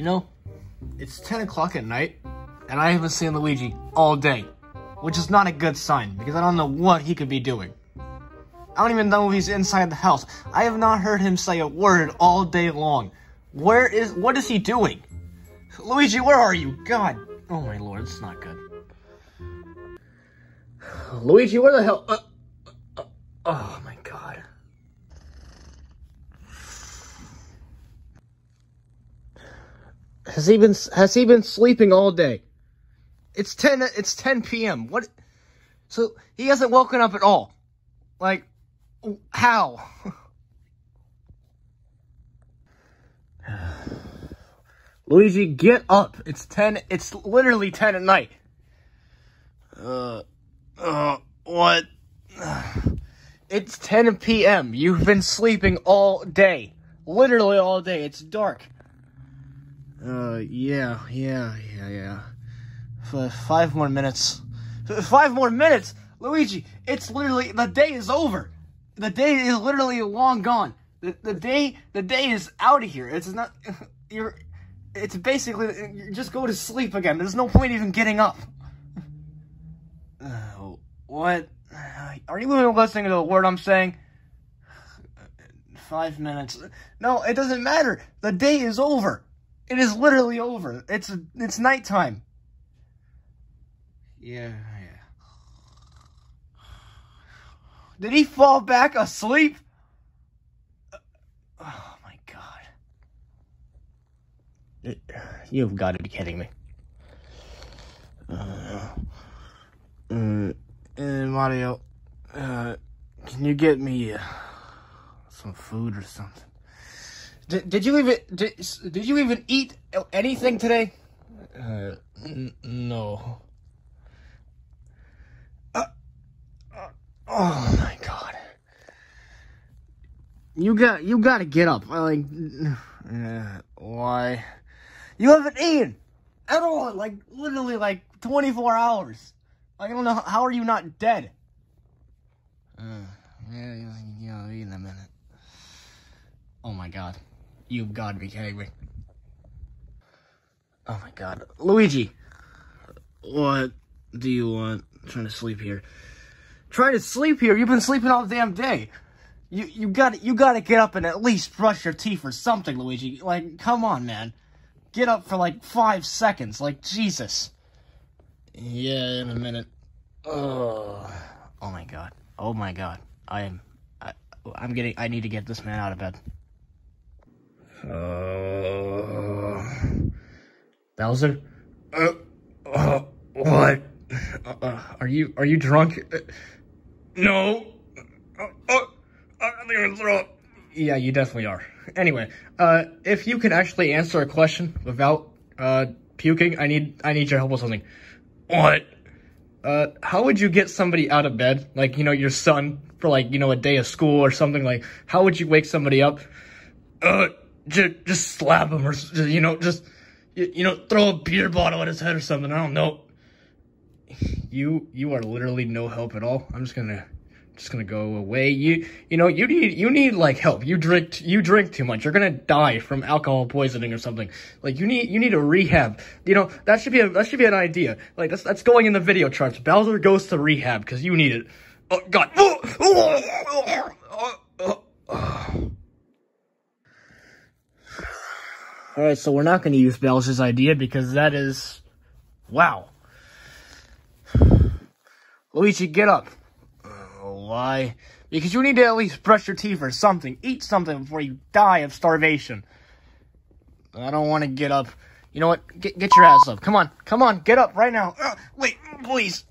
You know, it's 10 o'clock at night, and I haven't seen Luigi all day, which is not a good sign, because I don't know what he could be doing. I don't even know if he's inside the house. I have not heard him say a word all day long. Where is, what is he doing? Luigi, where are you? God, oh my lord, it's not good. Luigi, where the hell? Uh, uh, oh my god. Has he been has he been sleeping all day? It's 10 it's 10 p.m. What So he hasn't woken up at all. Like how? Luigi, get up. It's 10 it's literally 10 at night. Uh uh what? It's 10 p.m. You've been sleeping all day. Literally all day. It's dark. Uh, yeah, yeah, yeah, yeah. F five more minutes. Five more minutes! Luigi, it's literally, the day is over. The day is literally long gone. The, the day, the day is out of here. It's not, you're, it's basically, just go to sleep again. There's no point even getting up. Uh, what? Are you even listening to the word I'm saying? Five minutes. No, it doesn't matter. The day is over. It is literally over. It's it's nighttime. Yeah, yeah. Did he fall back asleep? Oh my god. You've got to be kidding me. Uh, uh, uh, Mario, uh, can you get me uh, some food or something? Did, did you even did, did you even eat anything today? Uh, no. Oh my god. You got you got to get up. Like uh, why? You haven't eaten at all. Like literally like 24 hours. Like, I don't know how are you not dead? Uh, yeah, yeah, yeah, in a minute. Oh my god. You've got to be kidding me. Oh my god. Luigi! What do you want? I'm trying to sleep here. Trying to sleep here? You've been sleeping all damn day. You you got you got to get up and at least brush your teeth or something, Luigi. Like, come on, man. Get up for like five seconds. Like, Jesus. Yeah, in a minute. Oh, oh my god. Oh my god. I am. I, I'm getting. I need to get this man out of bed. Uh, Bowser? Uh, uh, what? Uh, uh, are you, are you drunk? Uh, no. Uh, uh, I'm gonna throw up. Yeah, you definitely are. Anyway, uh, if you can actually answer a question without, uh, puking, I need, I need your help with something. What? Uh, how would you get somebody out of bed? Like, you know, your son for like, you know, a day of school or something like, how would you wake somebody up? Uh, just, just slap him or, you know, just, you, you know, throw a beer bottle at his head or something. I don't know. You, you are literally no help at all. I'm just gonna, just gonna go away. You, you know, you need, you need like help. You drink, you drink too much. You're gonna die from alcohol poisoning or something. Like you need, you need a rehab. You know, that should be a, that should be an idea. Like that's, that's going in the video charts. Bowser goes to rehab because you need it. Oh God. Oh, oh. All right, so we're not going to use Bowser's idea because that is, wow. Luigi, get up. Why? Because you need to at least brush your teeth or something. Eat something before you die of starvation. I don't want to get up. You know what? Get, get your ass up. Come on. Come on. Get up right now. Uh, wait, please.